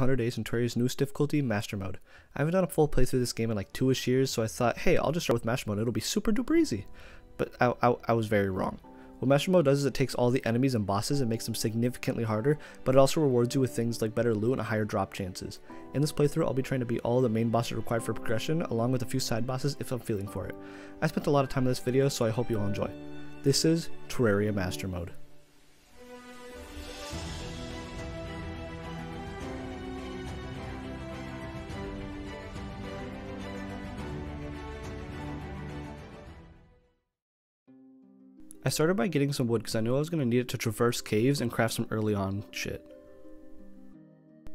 100 Days in Terraria's newest difficulty, Master Mode. I haven't done a full playthrough of this game in like two-ish years, so I thought, hey, I'll just start with Master Mode, it'll be super duper easy. But I, I, I was very wrong. What Master Mode does is it takes all the enemies and bosses and makes them significantly harder, but it also rewards you with things like better loot and higher drop chances. In this playthrough, I'll be trying to beat all the main bosses required for progression, along with a few side bosses if I'm feeling for it. I spent a lot of time in this video, so I hope you all enjoy. This is Terraria Master Mode. I started by getting some wood because I knew I was going to need it to traverse caves and craft some early on shit.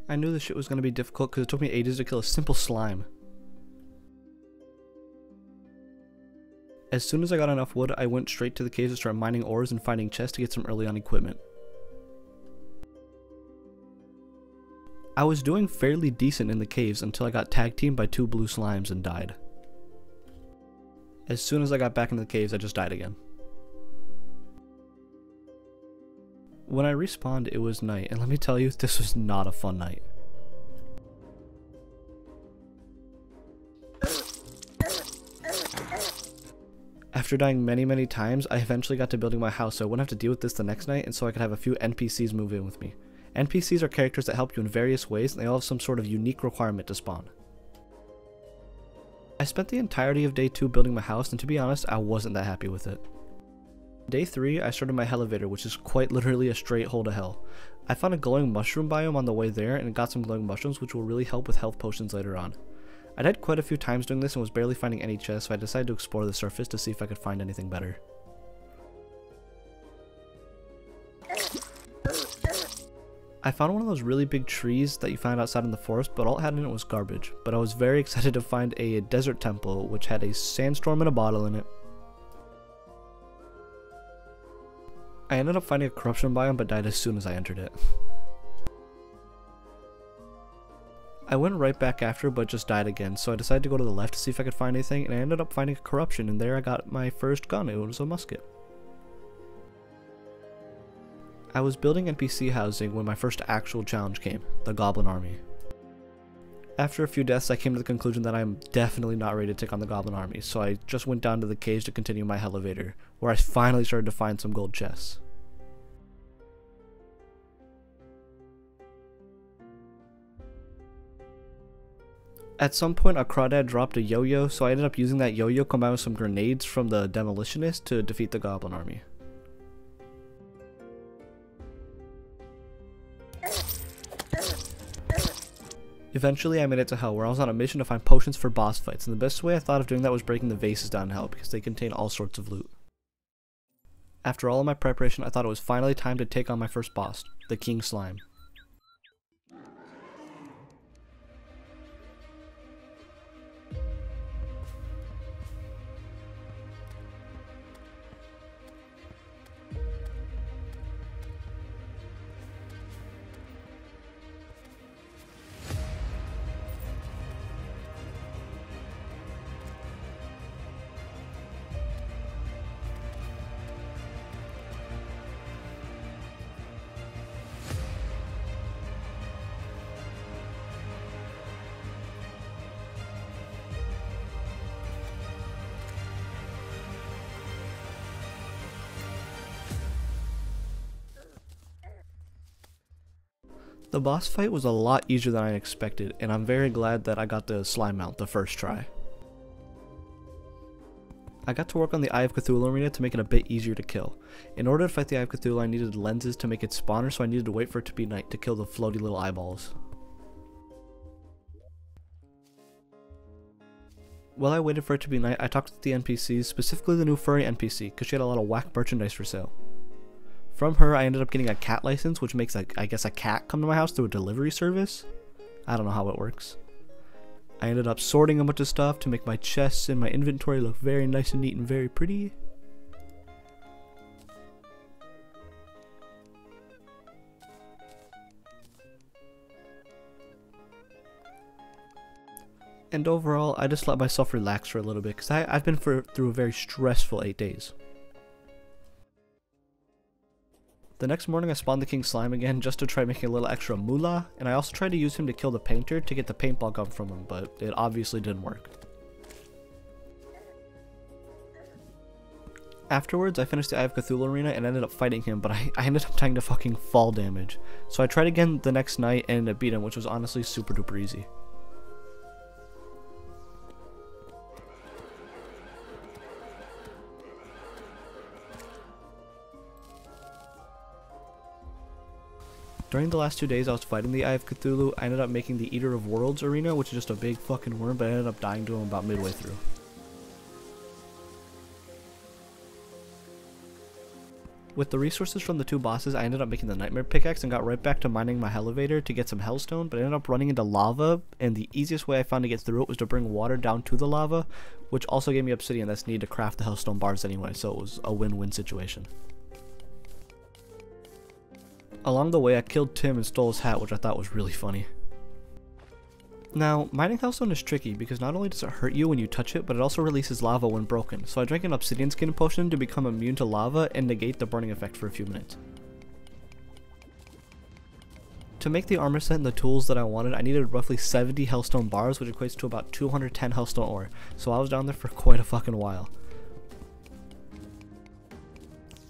I knew this shit was going to be difficult because it took me ages to kill a simple slime. As soon as I got enough wood, I went straight to the caves to start mining ores and finding chests to get some early on equipment. I was doing fairly decent in the caves until I got tag teamed by two blue slimes and died. As soon as I got back into the caves, I just died again. When I respawned, it was night, and let me tell you, this was not a fun night. After dying many, many times, I eventually got to building my house so I wouldn't have to deal with this the next night, and so I could have a few NPCs move in with me. NPCs are characters that help you in various ways, and they all have some sort of unique requirement to spawn. I spent the entirety of day 2 building my house, and to be honest, I wasn't that happy with it. Day 3, I started my elevator, which is quite literally a straight hole to hell. I found a glowing mushroom biome on the way there and got some glowing mushrooms which will really help with health potions later on. I died quite a few times doing this and was barely finding any chests, so I decided to explore the surface to see if I could find anything better. I found one of those really big trees that you find outside in the forest, but all it had in it was garbage. But I was very excited to find a desert temple, which had a sandstorm in a bottle in it, I ended up finding a corruption biome but died as soon as I entered it. I went right back after but just died again, so I decided to go to the left to see if I could find anything, and I ended up finding a corruption, and there I got my first gun. It was a musket. I was building NPC housing when my first actual challenge came, the Goblin Army. After a few deaths, I came to the conclusion that I am definitely not ready to take on the Goblin Army, so I just went down to the cage to continue my elevator, where I finally started to find some gold chests. At some point, a crawdad dropped a yo-yo, so I ended up using that yo-yo combined with some grenades from the demolitionist to defeat the Goblin Army. Eventually, I made it to Hell, where I was on a mission to find potions for boss fights, and the best way I thought of doing that was breaking the vases down in Hell, because they contain all sorts of loot. After all of my preparation, I thought it was finally time to take on my first boss, the King Slime. The boss fight was a lot easier than I expected, and I'm very glad that I got the slime mount the first try. I got to work on the Eye of Cthulhu arena to make it a bit easier to kill. In order to fight the Eye of Cthulhu I needed lenses to make it spawner so I needed to wait for it to be night to kill the floaty little eyeballs. While I waited for it to be night, I talked to the NPCs, specifically the new furry NPC, because she had a lot of whack merchandise for sale. From her, I ended up getting a cat license, which makes, a, I guess, a cat come to my house through a delivery service. I don't know how it works. I ended up sorting a bunch of stuff to make my chests and my inventory look very nice and neat and very pretty. And overall, I just let myself relax for a little bit because I've been for, through a very stressful 8 days. The next morning I spawned the King Slime again just to try making a little extra moolah, and I also tried to use him to kill the painter to get the paintball gun from him, but it obviously didn't work. Afterwards, I finished the Eye of Cthulhu arena and ended up fighting him, but I, I ended up dying to fucking fall damage. So I tried again the next night and beating him, which was honestly super duper easy. During the last two days I was fighting the Eye of Cthulhu, I ended up making the Eater of Worlds arena, which is just a big fucking worm, but I ended up dying to him about midway through. With the resources from the two bosses, I ended up making the Nightmare Pickaxe and got right back to mining my Elevator to get some Hellstone, but I ended up running into lava, and the easiest way I found to get through it was to bring water down to the lava, which also gave me Obsidian that's needed to craft the Hellstone bars anyway, so it was a win-win situation. Along the way, I killed Tim and stole his hat, which I thought was really funny. Now, mining hellstone is tricky because not only does it hurt you when you touch it, but it also releases lava when broken, so I drank an obsidian skin potion to become immune to lava and negate the burning effect for a few minutes. To make the armor set and the tools that I wanted, I needed roughly 70 hellstone bars, which equates to about 210 hellstone ore, so I was down there for quite a fucking while.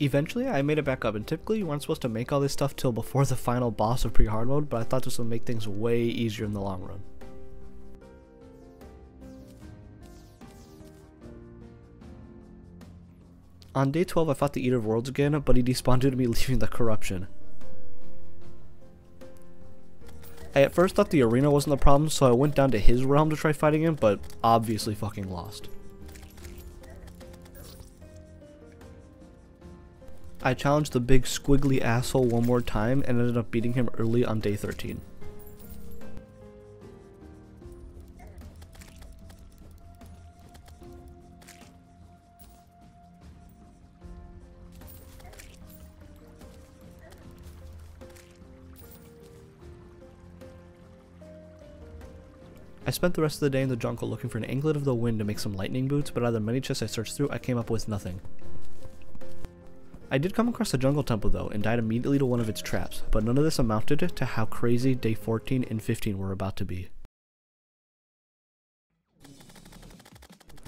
Eventually, I made it back up, and typically you weren't supposed to make all this stuff till before the final boss of pre-hard mode, but I thought this would make things way easier in the long run. On day 12, I fought the Eater of Worlds again, but he despawned me leaving the corruption. I at first thought the arena wasn't the problem, so I went down to his realm to try fighting him, but obviously fucking lost. I challenged the big squiggly asshole one more time and ended up beating him early on day 13. I spent the rest of the day in the jungle looking for an anklet of the wind to make some lightning boots, but out of the many chests I searched through, I came up with nothing. I did come across a jungle temple though, and died immediately to one of its traps, but none of this amounted to how crazy day 14 and 15 were about to be.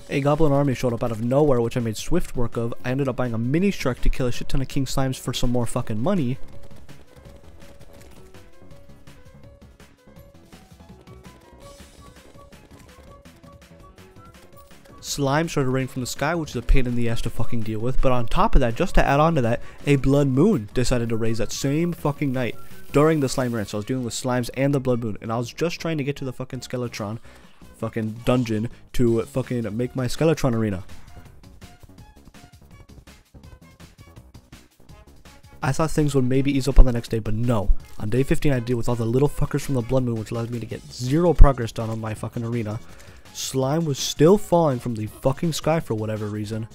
A goblin army showed up out of nowhere which I made swift work of, I ended up buying a mini shark to kill a shit ton of king slimes for some more fucking money, slime started raining from the sky, which is a pain in the ass to fucking deal with. But on top of that, just to add on to that, a blood moon decided to raise that same fucking night during the slime ranch. So I was dealing with slimes and the blood moon, and I was just trying to get to the fucking Skeletron fucking dungeon to fucking make my Skeletron arena. I thought things would maybe ease up on the next day, but no. On day 15, I deal with all the little fuckers from the Blood Moon, which allowed me to get zero progress done on my fucking arena. Slime was still falling from the fucking sky for whatever reason.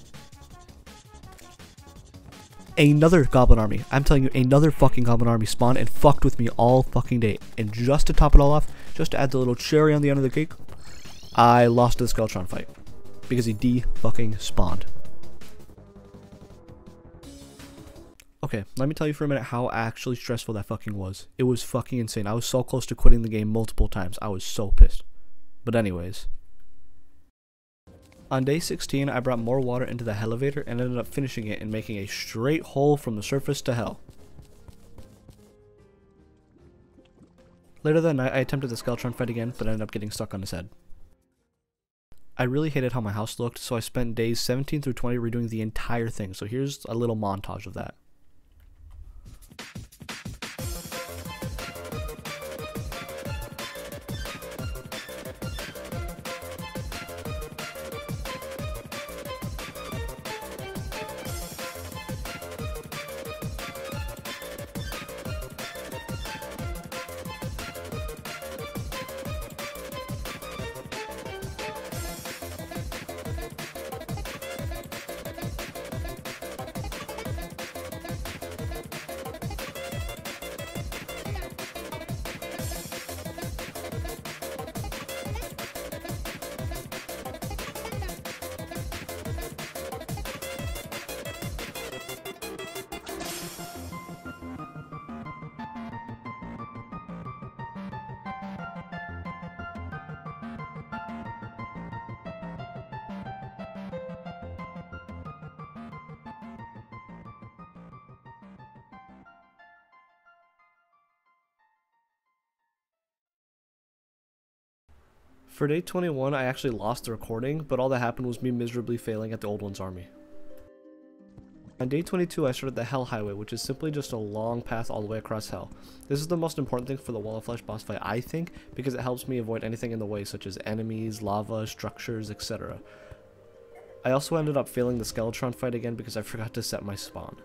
Another goblin army. I'm telling you, another fucking goblin army spawned and fucked with me all fucking day. And just to top it all off, just to add the little cherry on the end of the cake, I lost the Skeletron fight. Because he de-fucking spawned. Okay, let me tell you for a minute how actually stressful that fucking was. It was fucking insane. I was so close to quitting the game multiple times. I was so pissed. But anyways. On day 16, I brought more water into the elevator and ended up finishing it and making a straight hole from the surface to hell. Later that night, I attempted the Skeletron fight again, but ended up getting stuck on his head. I really hated how my house looked, so I spent days 17 through 20 redoing the entire thing, so here's a little montage of that. For day 21, I actually lost the recording, but all that happened was me miserably failing at the Old One's army. On day 22, I started the Hell Highway, which is simply just a long path all the way across Hell. This is the most important thing for the Wall of Flesh boss fight, I think, because it helps me avoid anything in the way, such as enemies, lava, structures, etc. I also ended up failing the Skeletron fight again because I forgot to set my spawn.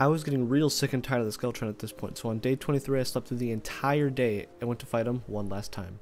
I was getting real sick and tired of the Skeletron at this point, so on day 23 I slept through the entire day and went to fight him one last time.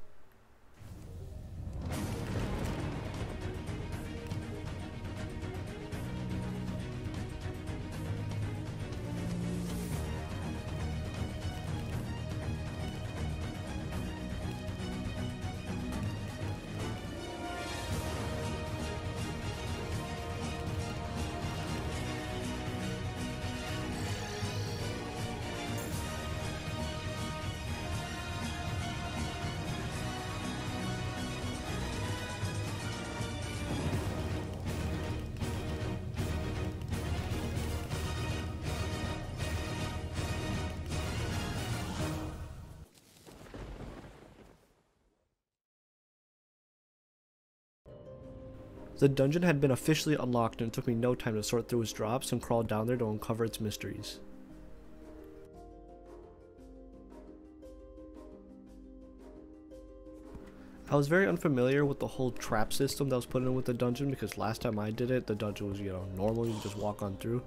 The dungeon had been officially unlocked and it took me no time to sort through its drops and crawl down there to uncover its mysteries. I was very unfamiliar with the whole trap system that was put in with the dungeon because last time I did it, the dungeon was, you know, normal, you just walk on through.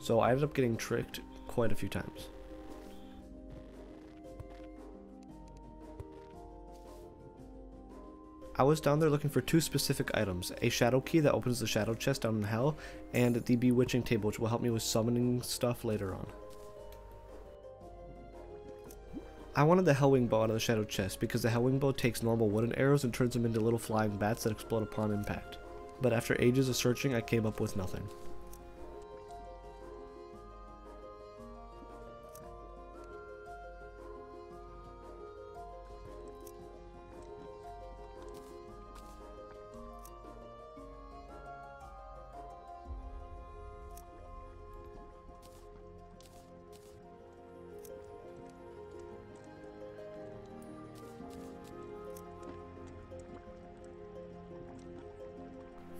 So I ended up getting tricked quite a few times. I was down there looking for two specific items, a shadow key that opens the shadow chest down in hell, and the bewitching table which will help me with summoning stuff later on. I wanted the Hellwing bow out of the shadow chest because the Hellwing bow takes normal wooden arrows and turns them into little flying bats that explode upon impact. But after ages of searching I came up with nothing.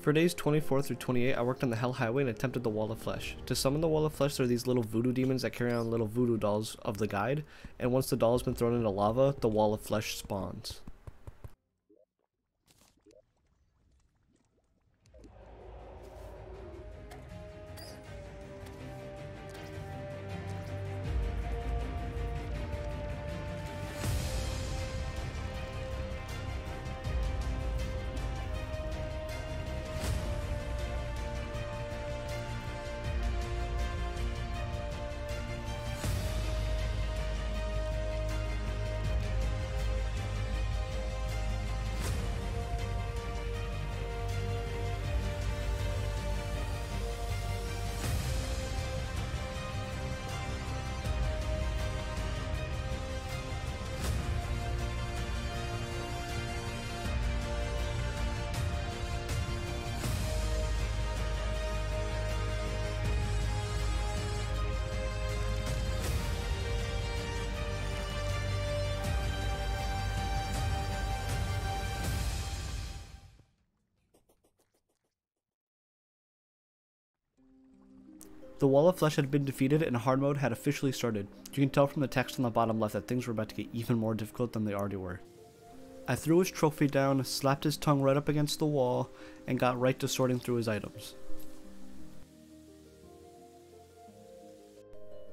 For days 24 through 28, I worked on the Hell Highway and attempted the Wall of Flesh. To summon the Wall of Flesh, there are these little voodoo demons that carry on little voodoo dolls of the guide, and once the doll has been thrown into lava, the Wall of Flesh spawns. The Wall of Flesh had been defeated and hard mode had officially started. You can tell from the text on the bottom left that things were about to get even more difficult than they already were. I threw his trophy down, slapped his tongue right up against the wall, and got right to sorting through his items.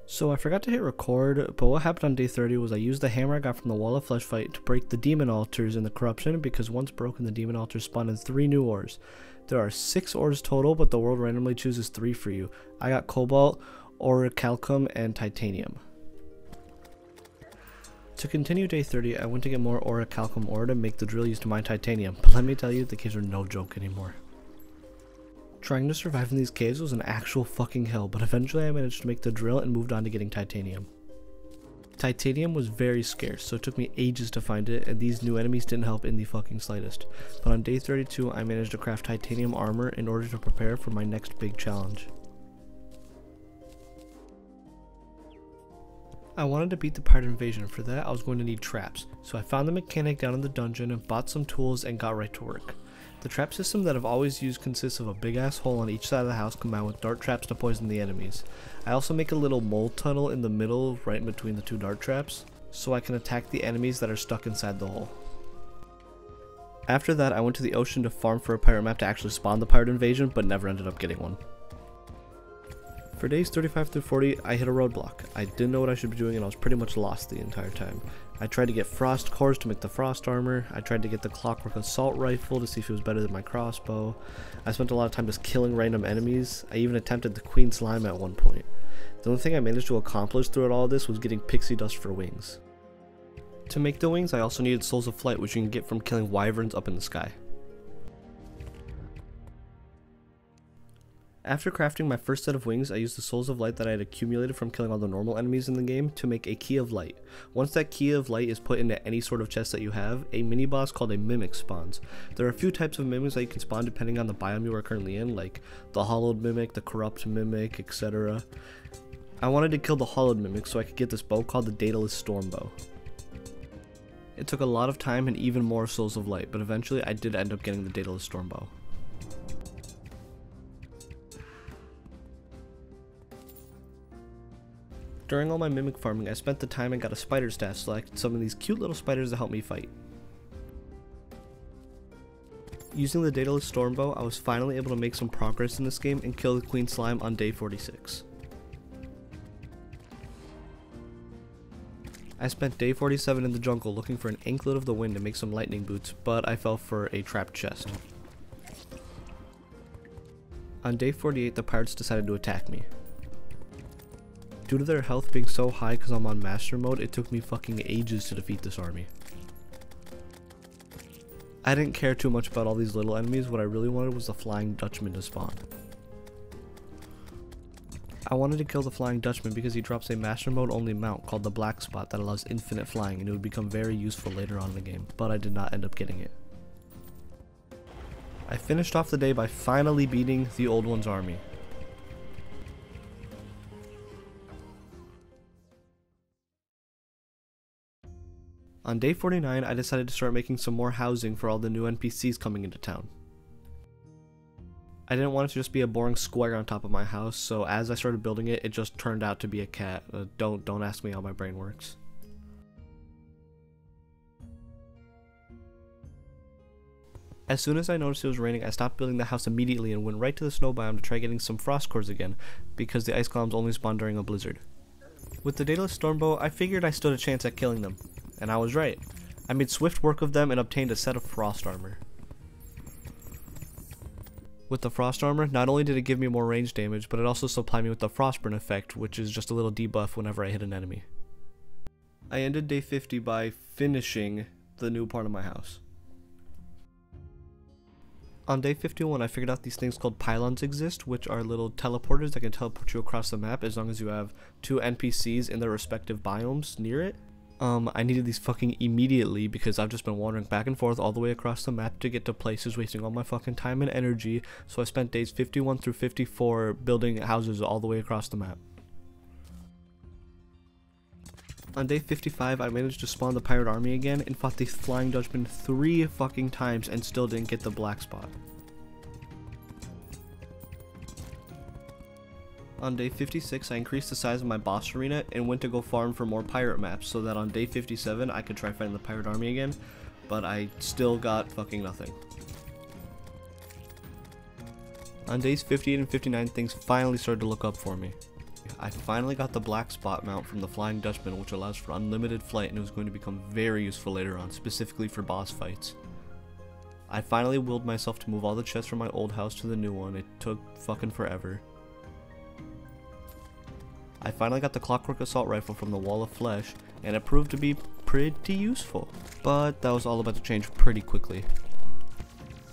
So I forgot to hit record, but what happened on day 30 was I used the hammer I got from the Wall of Flesh fight to break the demon altars in the corruption because once broken the demon altars spawned in 3 new ores. There are 6 ores total, but the world randomly chooses 3 for you. I got cobalt, orichalcum, and titanium. To continue day 30, I went to get more orichalcum ore to make the drill used to mine titanium, but let me tell you, the caves are no joke anymore. Trying to survive in these caves was an actual fucking hell, but eventually I managed to make the drill and moved on to getting titanium. Titanium was very scarce, so it took me ages to find it, and these new enemies didn't help in the fucking slightest. But on day 32, I managed to craft titanium armor in order to prepare for my next big challenge. I wanted to beat the pirate invasion, for that I was going to need traps, so I found the mechanic down in the dungeon and bought some tools and got right to work. The trap system that I've always used consists of a big ass hole on each side of the house combined with dart traps to poison the enemies. I also make a little mole tunnel in the middle right in between the two dart traps, so I can attack the enemies that are stuck inside the hole. After that I went to the ocean to farm for a pirate map to actually spawn the pirate invasion, but never ended up getting one. For days 35 through 40, I hit a roadblock. I didn't know what I should be doing and I was pretty much lost the entire time. I tried to get frost cores to make the frost armor. I tried to get the clockwork assault rifle to see if it was better than my crossbow. I spent a lot of time just killing random enemies. I even attempted the queen slime at one point. The only thing I managed to accomplish throughout all this was getting pixie dust for wings. To make the wings, I also needed souls of flight, which you can get from killing wyverns up in the sky. After crafting my first set of wings, I used the souls of light that I had accumulated from killing all the normal enemies in the game to make a key of light. Once that key of light is put into any sort of chest that you have, a mini boss called a mimic spawns. There are a few types of mimics that you can spawn depending on the biome you are currently in, like the hallowed mimic, the corrupt mimic, etc. I wanted to kill the hallowed mimic so I could get this bow called the Daedalus Storm Bow. It took a lot of time and even more souls of light, but eventually I did end up getting the Daedalus Storm Bow. During all my mimic farming, I spent the time and got a spider staff so I some of these cute little spiders to help me fight. Using the Daedalus Stormbow, I was finally able to make some progress in this game and kill the Queen Slime on day 46. I spent day 47 in the jungle looking for an anklet of the wind to make some lightning boots, but I fell for a trapped chest. On day 48, the pirates decided to attack me. Due to their health being so high because I'm on master mode, it took me fucking ages to defeat this army. I didn't care too much about all these little enemies, what I really wanted was the Flying Dutchman to spawn. I wanted to kill the Flying Dutchman because he drops a Master Mode only mount called the Black Spot that allows infinite flying and it would become very useful later on in the game, but I did not end up getting it. I finished off the day by finally beating the Old One's army. On day 49, I decided to start making some more housing for all the new NPCs coming into town. I didn't want it to just be a boring square on top of my house, so as I started building it, it just turned out to be a cat. Uh, don't don't ask me how my brain works. As soon as I noticed it was raining, I stopped building the house immediately and went right to the snow biome to try getting some frost cores again, because the ice golems only spawn during a blizzard. With the Daedalus Stormbow, I figured I stood a chance at killing them, and I was right. I made swift work of them and obtained a set of frost armor. With the frost armor, not only did it give me more range damage, but it also supplied me with the frostburn effect, which is just a little debuff whenever I hit an enemy. I ended day 50 by finishing the new part of my house. On day 51, I figured out these things called pylons exist, which are little teleporters that can teleport you across the map as long as you have two NPCs in their respective biomes near it. Um, I needed these fucking immediately because I've just been wandering back and forth all the way across the map to get to places, wasting all my fucking time and energy. So I spent days 51 through 54 building houses all the way across the map. On day 55, I managed to spawn the pirate army again and fought the Flying Dutchman three fucking times and still didn't get the black spot. On day 56, I increased the size of my boss arena and went to go farm for more pirate maps so that on day 57 I could try fighting the pirate army again, but I still got fucking nothing. On days 58 and 59, things finally started to look up for me. I finally got the black spot mount from the Flying Dutchman which allows for unlimited flight and it was going to become very useful later on, specifically for boss fights. I finally willed myself to move all the chests from my old house to the new one, it took fucking forever. I finally got the Clockwork Assault Rifle from the Wall of Flesh, and it proved to be pretty useful. But that was all about to change pretty quickly.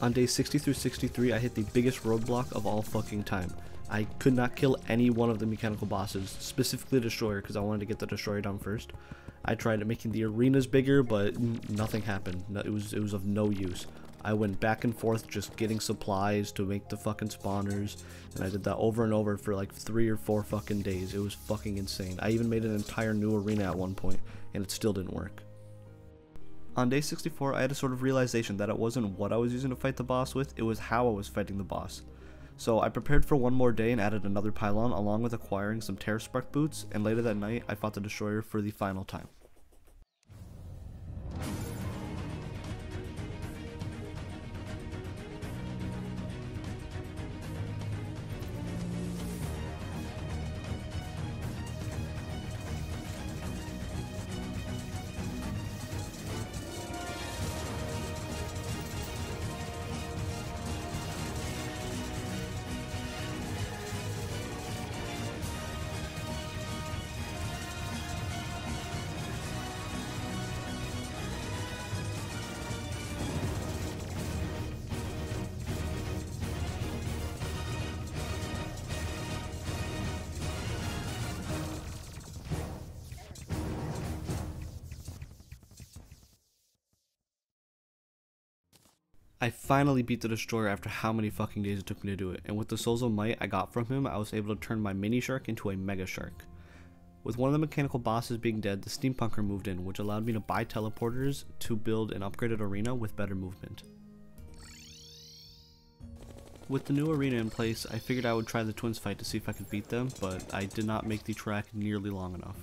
On days 60 through 63, I hit the biggest roadblock of all fucking time. I could not kill any one of the mechanical bosses, specifically Destroyer, because I wanted to get the Destroyer down first. I tried making the arenas bigger, but nothing happened. It was, it was of no use. I went back and forth just getting supplies to make the fucking spawners, and I did that over and over for like three or four fucking days. It was fucking insane. I even made an entire new arena at one point, and it still didn't work. On day 64, I had a sort of realization that it wasn't what I was using to fight the boss with, it was how I was fighting the boss. So I prepared for one more day and added another pylon along with acquiring some Terra Spark boots, and later that night I fought the Destroyer for the final time. I finally beat the Destroyer after how many fucking days it took me to do it, and with the Souls of Might I got from him, I was able to turn my Mini Shark into a Mega Shark. With one of the mechanical bosses being dead, the Steampunker moved in, which allowed me to buy teleporters to build an upgraded arena with better movement. With the new arena in place, I figured I would try the twins fight to see if I could beat them, but I did not make the track nearly long enough.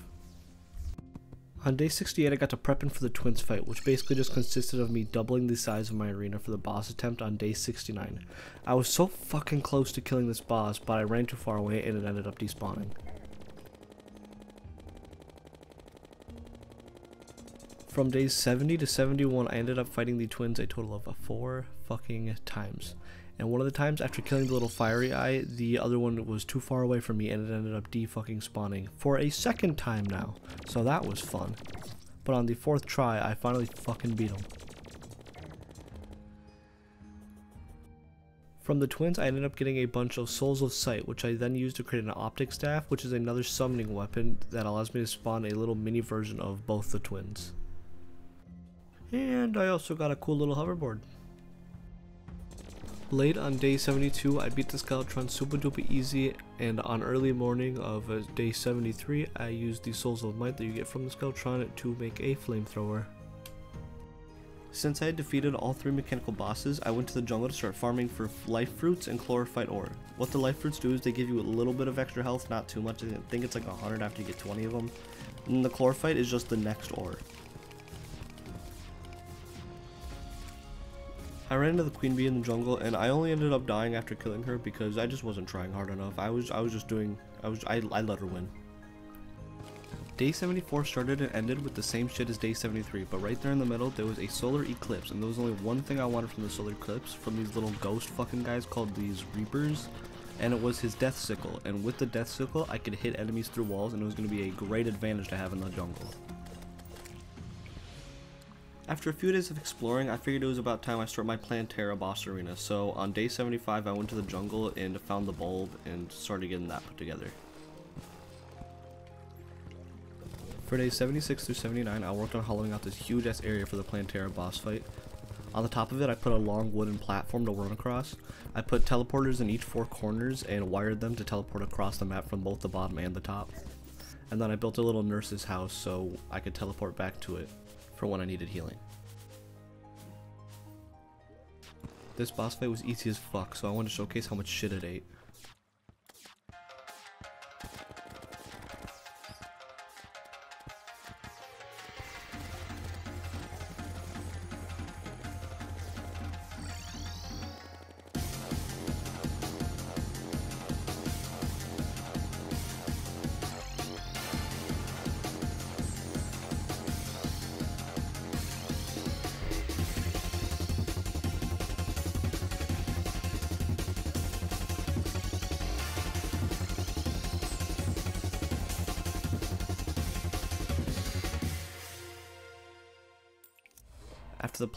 On day 68 I got to prepping for the twins fight, which basically just consisted of me doubling the size of my arena for the boss attempt on day 69. I was so fucking close to killing this boss, but I ran too far away and it ended up despawning. From days 70 to 71 I ended up fighting the twins a total of 4 fucking times. And one of the times after killing the little fiery eye, the other one was too far away from me and it ended up de-fucking spawning for a second time now. So that was fun. But on the fourth try, I finally fucking beat him. From the twins, I ended up getting a bunch of Souls of Sight, which I then used to create an Optic Staff, which is another summoning weapon that allows me to spawn a little mini version of both the twins. And I also got a cool little hoverboard. Late on day 72, I beat the Skeletron super duper easy, and on early morning of uh, day 73, I used the Souls of Might that you get from the Skeletron to make a flamethrower. Since I had defeated all three mechanical bosses, I went to the jungle to start farming for life fruits and chlorophyte ore. What the life fruits do is they give you a little bit of extra health, not too much, I think it's like 100 after you get 20 of them. And the chlorophyte is just the next ore. I ran into the queen bee in the jungle and I only ended up dying after killing her because I just wasn't trying hard enough. I was I was just doing I was I, I let her win. Day 74 started and ended with the same shit as day 73, but right there in the middle there was a solar eclipse and there was only one thing I wanted from the solar eclipse from these little ghost fucking guys called these reapers and it was his death sickle and with the death sickle I could hit enemies through walls and it was going to be a great advantage to have in the jungle. After a few days of exploring, I figured it was about time I start my Plantera boss arena, so on day 75 I went to the jungle and found the bulb and started getting that put together. For days 76 through 79, I worked on hollowing out this huge ass area for the Plantera boss fight. On the top of it, I put a long wooden platform to run across. I put teleporters in each four corners and wired them to teleport across the map from both the bottom and the top. And then I built a little nurse's house so I could teleport back to it for when I needed healing. This boss fight was easy as fuck, so I wanted to showcase how much shit it ate.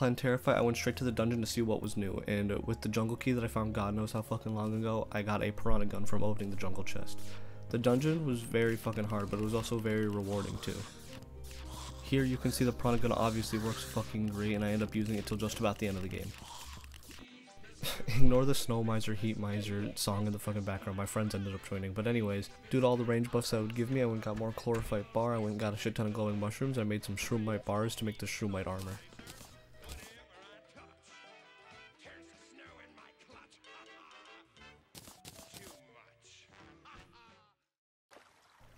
Plantera fight, I went straight to the dungeon to see what was new, and with the jungle key that I found god knows how fucking long ago, I got a piranha gun from opening the jungle chest. The dungeon was very fucking hard, but it was also very rewarding too. Here you can see the piranha gun obviously works fucking great, and I end up using it till just about the end of the game. Ignore the Snow Miser, Heat Miser song in the fucking background. My friends ended up joining. But anyways, due to all the range buffs that would give me, I went got more Chlorophyte Bar. I went got a shit ton of glowing mushrooms. I made some Shroomite bars to make the Shroomite armor.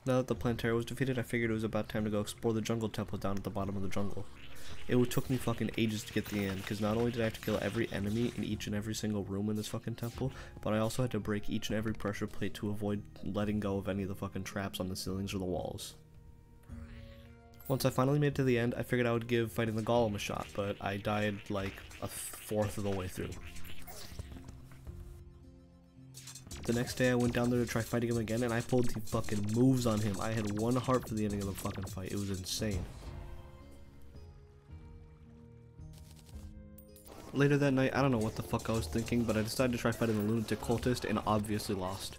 Now that the Plantera was defeated, I figured it was about time to go explore the jungle temple down at the bottom of the jungle. It took me fucking ages to get to the end, because not only did I have to kill every enemy in each and every single room in this fucking temple, but I also had to break each and every pressure plate to avoid letting go of any of the fucking traps on the ceilings or the walls. Once I finally made it to the end, I figured I would give fighting the golem a shot, but I died like a fourth of the way through. The next day I went down there to try fighting him again and I pulled the fucking moves on him. I had one heart for the ending of the fucking fight. It was insane. Later that night, I don't know what the fuck I was thinking, but I decided to try fighting the lunatic cultist and obviously lost.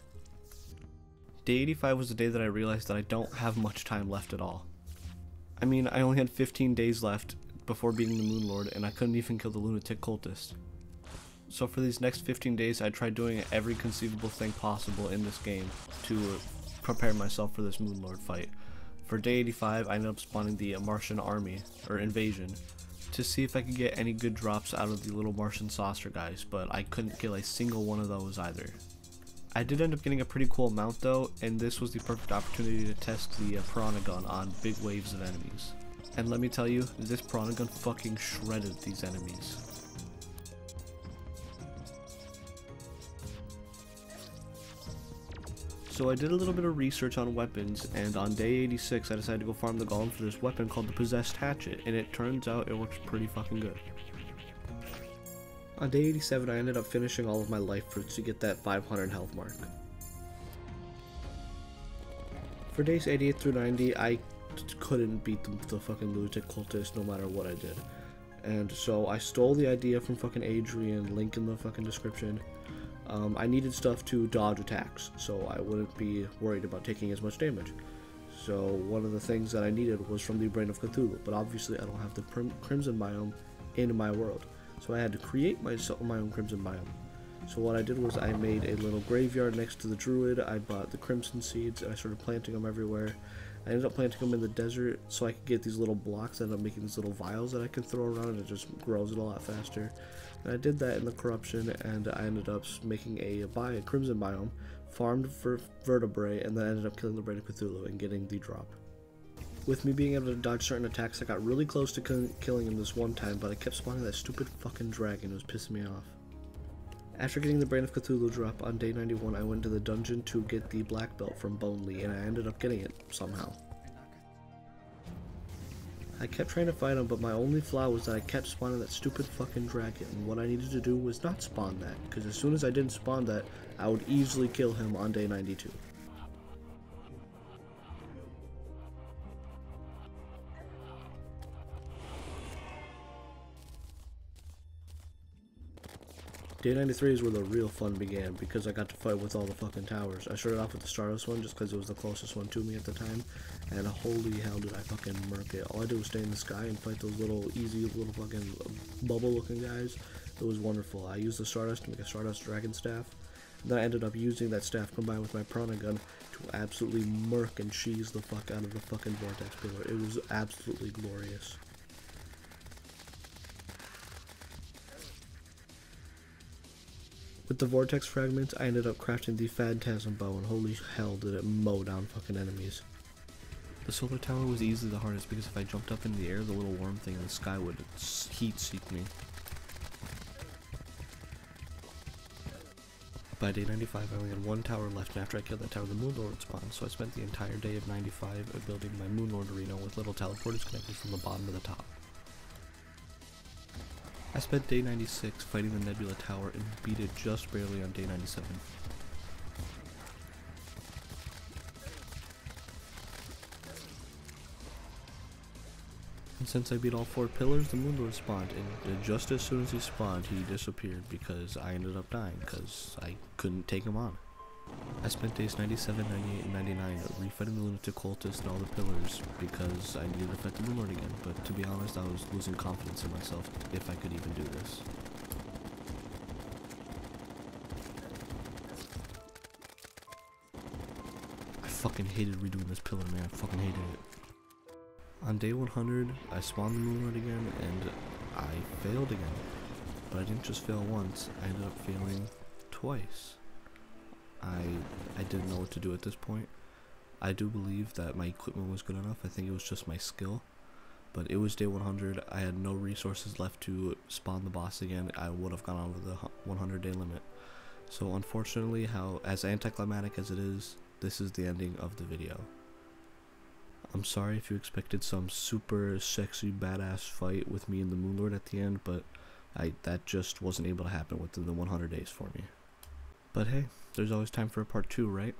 Day 85 was the day that I realized that I don't have much time left at all. I mean, I only had 15 days left before beating the Moon Lord, and I couldn't even kill the lunatic cultist. So for these next 15 days, I tried doing every conceivable thing possible in this game to prepare myself for this Moonlord fight. For day 85, I ended up spawning the Martian army, or invasion, to see if I could get any good drops out of the little Martian saucer guys, but I couldn't kill a single one of those either. I did end up getting a pretty cool mount though, and this was the perfect opportunity to test the uh, Piranha Gun on big waves of enemies. And let me tell you, this Piranha Gun fucking shredded these enemies. So I did a little bit of research on weapons, and on day 86 I decided to go farm the golem for this weapon called the Possessed Hatchet, and it turns out it works pretty fucking good. On day 87 I ended up finishing all of my life fruits to get that 500 health mark. For days 88 through 90 I couldn't beat the, the fucking lunatic cultist no matter what I did. And so I stole the idea from fucking Adrian, link in the fucking description, um, I needed stuff to dodge attacks, so I wouldn't be worried about taking as much damage. So one of the things that I needed was from the Brain of Cthulhu, but obviously I don't have the Crimson biome in my world, so I had to create my, my own Crimson biome. So what I did was I made a little graveyard next to the Druid, I bought the Crimson Seeds, and I started planting them everywhere. I ended up planting them in the desert so I could get these little blocks, I ended up making these little vials that I can throw around and it just grows it a lot faster. And I did that in the corruption, and I ended up making a, bi a crimson biome, farmed for vertebrae, and then ended up killing the Brain of Cthulhu and getting the drop. With me being able to dodge certain attacks, I got really close to killing him this one time, but I kept spawning that stupid fucking dragon. It was pissing me off. After getting the Brain of Cthulhu drop on day 91, I went to the dungeon to get the black belt from Bone Lee, and I ended up getting it somehow. I kept trying to fight him, but my only flaw was that I kept spawning that stupid fucking dragon. And what I needed to do was not spawn that, because as soon as I didn't spawn that, I would easily kill him on day 92. Day 93 is where the real fun began because I got to fight with all the fucking towers. I started off with the Stardust one just because it was the closest one to me at the time, and holy hell did I fucking murk it. All I did was stay in the sky and fight those little easy little fucking uh, bubble looking guys. It was wonderful. I used the Stardust to make a Stardust Dragon Staff, and then I ended up using that staff combined with my Piranha Gun to absolutely murk and cheese the fuck out of the fucking Vortex Pillar. It was absolutely glorious. With the vortex fragments, I ended up crafting the Phantasm bow, and holy hell did it mow down fucking enemies. The solar tower was easily the hardest because if I jumped up in the air, the little warm thing in the sky would heat seek me. By day 95, I only had one tower left, and after I killed that tower, the Moonlord would spawn, so I spent the entire day of 95 building my Moonlord arena with little teleporters connected from the bottom to the top. I spent day 96 fighting the Nebula Tower and beat it just barely on day 97. And since I beat all four pillars, the Moonlord spawned, and just as soon as he spawned, he disappeared because I ended up dying because I couldn't take him on. I spent days 97, 98, and 99 refighting the Lunatic Cultist and all the pillars because I needed to fight the Moonlord again, but to be honest, I was losing confidence in myself if I could even do this. I fucking hated redoing this pillar, man. I fucking hated it. On day 100, I spawned the Moon Lord again, and I failed again. But I didn't just fail once, I ended up failing twice. I I didn't know what to do at this point. I do believe that my equipment was good enough. I think it was just my skill. But it was day 100. I had no resources left to spawn the boss again. I would have gone over the 100 day limit. So unfortunately, how as anticlimactic as it is, this is the ending of the video. I'm sorry if you expected some super sexy badass fight with me and the Moon Lord at the end, but I that just wasn't able to happen within the 100 days for me. But hey, there's always time for a part 2, right?